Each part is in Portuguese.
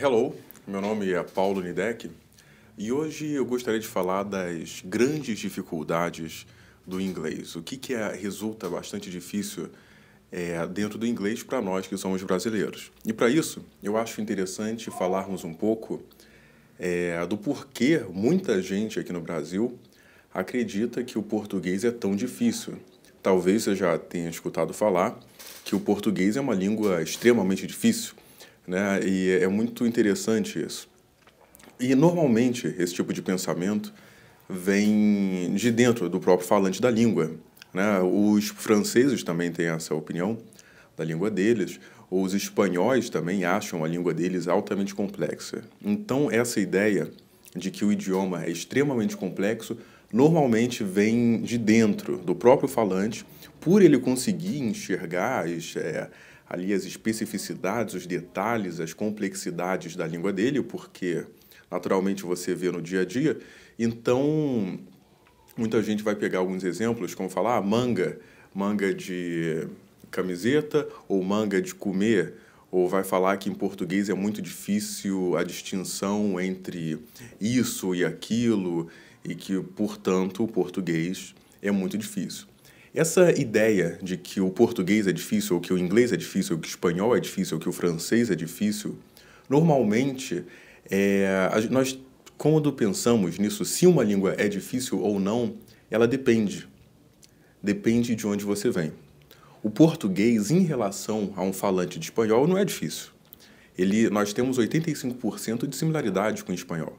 Hello, meu nome é Paulo Nidek e hoje eu gostaria de falar das grandes dificuldades do inglês. O que, que é, resulta bastante difícil é, dentro do inglês para nós que somos brasileiros. E para isso, eu acho interessante falarmos um pouco é, do porquê muita gente aqui no Brasil acredita que o português é tão difícil. Talvez você já tenha escutado falar que o português é uma língua extremamente difícil né? E é muito interessante isso. E normalmente esse tipo de pensamento vem de dentro do próprio falante da língua. Né? Os franceses também têm essa opinião da língua deles, os espanhóis também acham a língua deles altamente complexa. Então, essa ideia de que o idioma é extremamente complexo normalmente vem de dentro do próprio falante, por ele conseguir enxergar as, é, ali as especificidades, os detalhes, as complexidades da língua dele, porque naturalmente você vê no dia a dia. Então, muita gente vai pegar alguns exemplos, como falar ah, manga, manga de camiseta ou manga de comer, ou vai falar que em português é muito difícil a distinção entre isso e aquilo e que, portanto, o português é muito difícil. Essa ideia de que o português é difícil, ou que o inglês é difícil, ou que o espanhol é difícil, ou que o francês é difícil, normalmente é, nós, quando pensamos nisso, se uma língua é difícil ou não, ela depende. Depende de onde você vem. O português, em relação a um falante de espanhol, não é difícil. Ele, nós temos 85% de similaridade com o espanhol.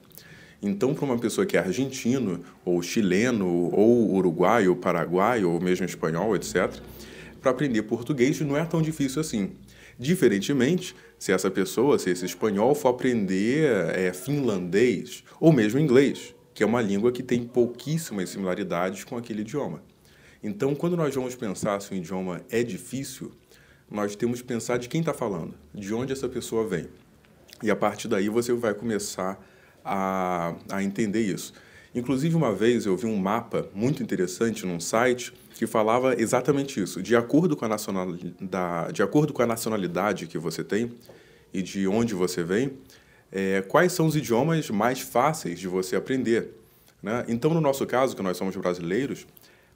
Então, para uma pessoa que é argentino, ou chileno, ou uruguaio, ou paraguaio, ou mesmo espanhol, etc., para aprender português não é tão difícil assim. Diferentemente, se essa pessoa, se esse espanhol for aprender é, finlandês ou mesmo inglês, que é uma língua que tem pouquíssimas similaridades com aquele idioma. Então, quando nós vamos pensar se um idioma é difícil, nós temos que pensar de quem está falando, de onde essa pessoa vem. E a partir daí você vai começar a, a entender isso. Inclusive, uma vez eu vi um mapa muito interessante num site que falava exatamente isso. De acordo com a nacionalidade, de acordo com a nacionalidade que você tem e de onde você vem, é, quais são os idiomas mais fáceis de você aprender. Né? Então, no nosso caso, que nós somos brasileiros,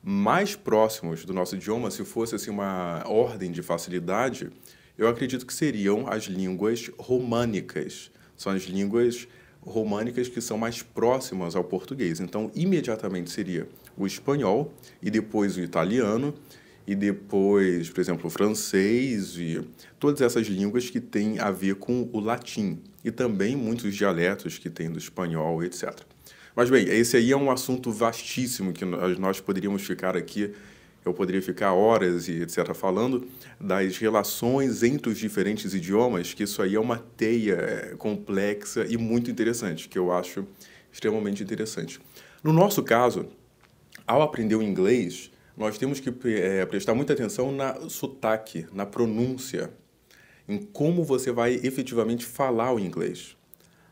mais próximos do nosso idioma, se fosse assim, uma ordem de facilidade, eu acredito que seriam as línguas românicas. São as línguas românicas que são mais próximas ao português. Então, imediatamente seria o espanhol e depois o italiano e depois, por exemplo, o francês e todas essas línguas que têm a ver com o latim e também muitos dialetos que tem do espanhol, etc. Mas bem, esse aí é um assunto vastíssimo que nós poderíamos ficar aqui eu poderia ficar horas e etc. falando das relações entre os diferentes idiomas, que isso aí é uma teia é, complexa e muito interessante, que eu acho extremamente interessante. No nosso caso, ao aprender o inglês, nós temos que é, prestar muita atenção na sotaque, na pronúncia, em como você vai efetivamente falar o inglês.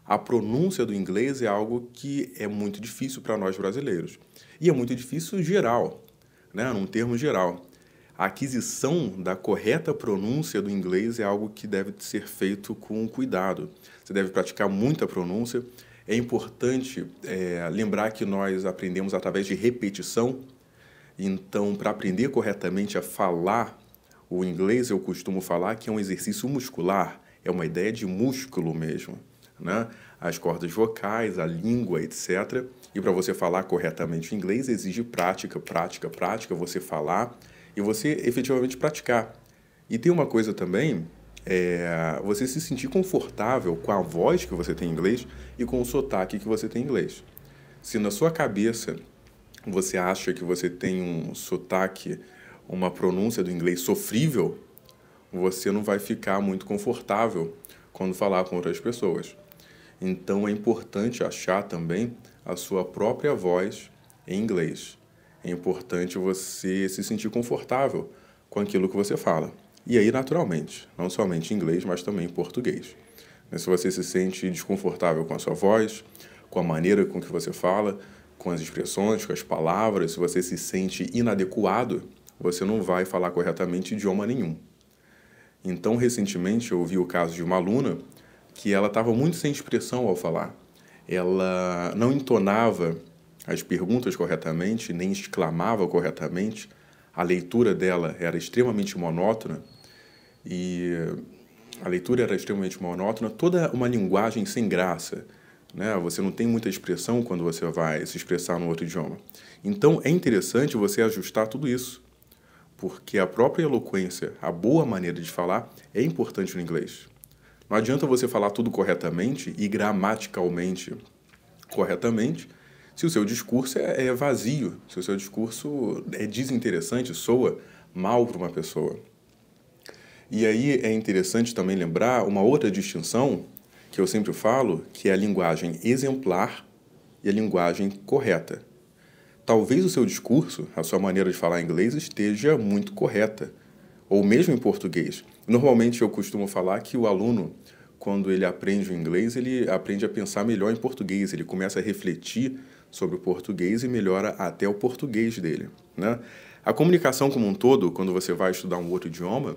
A pronúncia do inglês é algo que é muito difícil para nós brasileiros. E é muito difícil geral né, num termo geral. A aquisição da correta pronúncia do inglês é algo que deve ser feito com cuidado. Você deve praticar muita pronúncia. É importante é, lembrar que nós aprendemos através de repetição. Então, para aprender corretamente a falar o inglês, eu costumo falar que é um exercício muscular, é uma ideia de músculo mesmo. Né? As cordas vocais, a língua, etc. E para você falar corretamente inglês, exige prática, prática, prática, você falar e você efetivamente praticar. E tem uma coisa também, é você se sentir confortável com a voz que você tem em inglês e com o sotaque que você tem em inglês. Se na sua cabeça você acha que você tem um sotaque, uma pronúncia do inglês sofrível, você não vai ficar muito confortável quando falar com outras pessoas. Então é importante achar também a sua própria voz em inglês. É importante você se sentir confortável com aquilo que você fala. E aí, naturalmente, não somente em inglês, mas também em português. Se você se sente desconfortável com a sua voz, com a maneira com que você fala, com as expressões, com as palavras, se você se sente inadequado, você não vai falar corretamente idioma nenhum. Então, recentemente, eu ouvi o caso de uma aluna que ela estava muito sem expressão ao falar. Ela não entonava as perguntas corretamente, nem exclamava corretamente. A leitura dela era extremamente monótona e a leitura era extremamente monótona, toda uma linguagem sem graça. Né? Você não tem muita expressão quando você vai se expressar no outro idioma. Então é interessante você ajustar tudo isso, porque a própria eloquência, a boa maneira de falar, é importante no inglês. Não adianta você falar tudo corretamente e gramaticalmente corretamente se o seu discurso é, é vazio, se o seu discurso é desinteressante, soa mal para uma pessoa. E aí é interessante também lembrar uma outra distinção que eu sempre falo, que é a linguagem exemplar e a linguagem correta. Talvez o seu discurso, a sua maneira de falar inglês esteja muito correta, ou mesmo em português. Normalmente eu costumo falar que o aluno, quando ele aprende o inglês, ele aprende a pensar melhor em português, ele começa a refletir sobre o português e melhora até o português dele. Né? A comunicação como um todo, quando você vai estudar um outro idioma,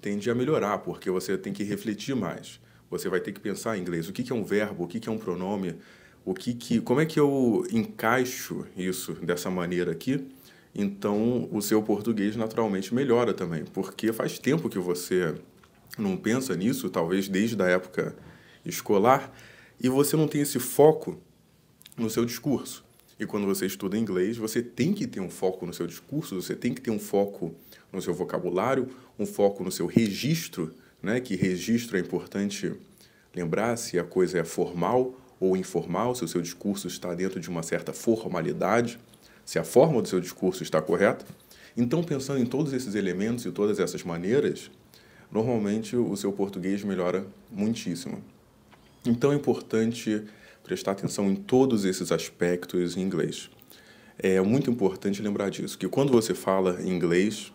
tende a melhorar, porque você tem que refletir mais. Você vai ter que pensar em inglês. O que é um verbo? O que é um pronome? O que que, como é que eu encaixo isso dessa maneira aqui? Então, o seu português naturalmente melhora também, porque faz tempo que você não pensa nisso, talvez desde a época escolar, e você não tem esse foco no seu discurso. E quando você estuda inglês, você tem que ter um foco no seu discurso, você tem que ter um foco no seu vocabulário, um foco no seu registro, né? Que registro é importante lembrar se a coisa é formal ou informal, se o seu discurso está dentro de uma certa formalidade, se a forma do seu discurso está correta. Então, pensando em todos esses elementos e todas essas maneiras, normalmente o seu português melhora muitíssimo. Então, é importante prestar atenção em todos esses aspectos em inglês. É muito importante lembrar disso, que quando você fala inglês,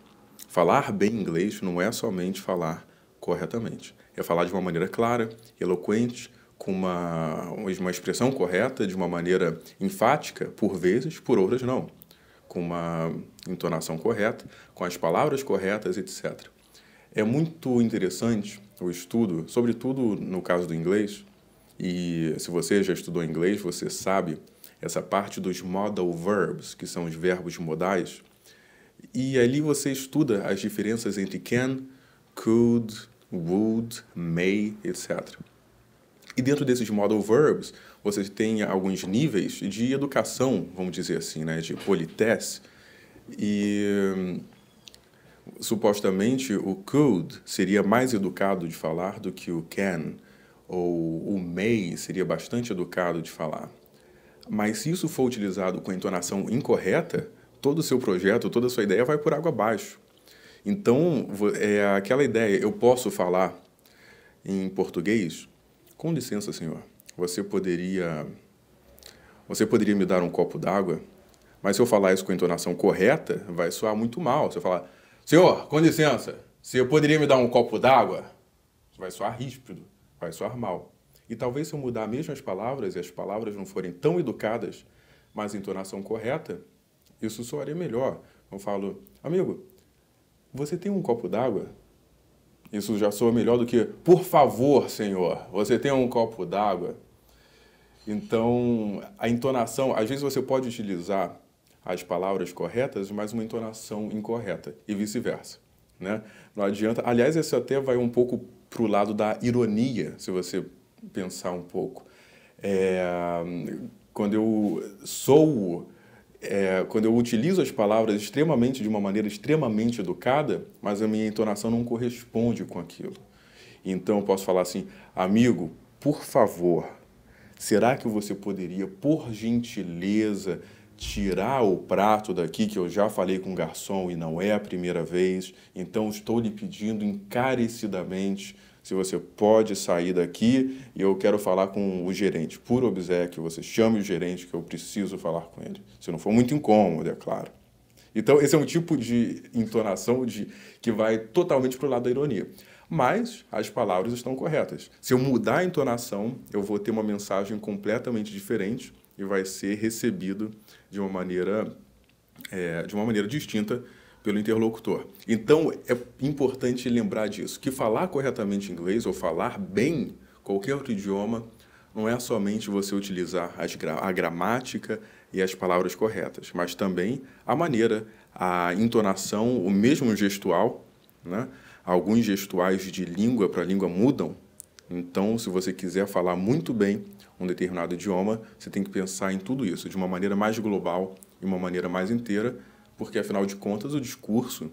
Falar bem inglês não é somente falar corretamente, é falar de uma maneira clara, eloquente, com uma, uma expressão correta, de uma maneira enfática, por vezes, por outras não, com uma entonação correta, com as palavras corretas, etc. É muito interessante o estudo, sobretudo no caso do inglês, e se você já estudou inglês, você sabe essa parte dos modal verbs, que são os verbos modais, e ali você estuda as diferenças entre can, could, would, may, etc. E dentro desses modal verbs, você tem alguns níveis de educação, vamos dizer assim, né, de politesse. E supostamente o could seria mais educado de falar do que o can, ou o may seria bastante educado de falar. Mas se isso for utilizado com entonação incorreta, todo o seu projeto, toda a sua ideia vai por água abaixo. Então, é aquela ideia, eu posso falar em português? Com licença, senhor. Você poderia você poderia me dar um copo d'água? Mas se eu falar isso com a entonação correta, vai soar muito mal. Se eu falar, senhor, com licença, se eu poderia me dar um copo d'água? Vai soar ríspido, vai soar mal. E talvez se eu mudar mesmo as palavras e as palavras não forem tão educadas, mas a entonação correta, isso soaria melhor. Eu falo, amigo, você tem um copo d'água? Isso já soa melhor do que, por favor, senhor, você tem um copo d'água? Então, a entonação, às vezes você pode utilizar as palavras corretas, mas uma entonação incorreta, e vice-versa. Né? Não adianta. Aliás, isso até vai um pouco para o lado da ironia, se você pensar um pouco. É, quando eu sou é, quando eu utilizo as palavras extremamente de uma maneira extremamente educada, mas a minha entonação não corresponde com aquilo. Então eu posso falar assim, amigo, por favor, será que você poderia, por gentileza, tirar o prato daqui que eu já falei com o garçom e não é a primeira vez? Então estou lhe pedindo encarecidamente se você pode sair daqui e eu quero falar com o gerente. Por obséquio, você chame o gerente que eu preciso falar com ele. Se não for muito incômodo, é claro. Então, esse é um tipo de entonação de, que vai totalmente para o lado da ironia. Mas as palavras estão corretas. Se eu mudar a entonação, eu vou ter uma mensagem completamente diferente e vai ser recebido de uma maneira, é, de uma maneira distinta pelo interlocutor. Então, é importante lembrar disso, que falar corretamente inglês ou falar bem qualquer outro idioma não é somente você utilizar as, a gramática e as palavras corretas, mas também a maneira, a entonação, o mesmo gestual, né? Alguns gestuais de língua para língua mudam. Então, se você quiser falar muito bem um determinado idioma, você tem que pensar em tudo isso de uma maneira mais global e uma maneira mais inteira, porque afinal de contas o discurso,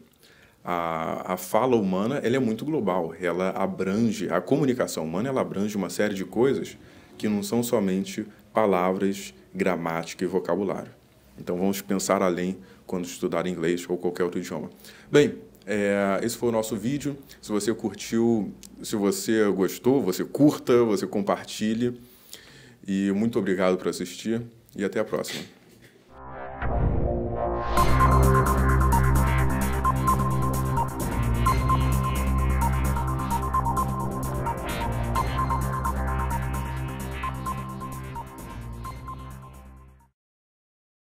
a, a fala humana, ela é muito global. Ela abrange a comunicação humana, ela abrange uma série de coisas que não são somente palavras, gramática e vocabulário. Então vamos pensar além quando estudar inglês ou qualquer outro idioma. Bem, é, esse foi o nosso vídeo. Se você curtiu, se você gostou, você curta, você compartilhe. E muito obrigado por assistir e até a próxima.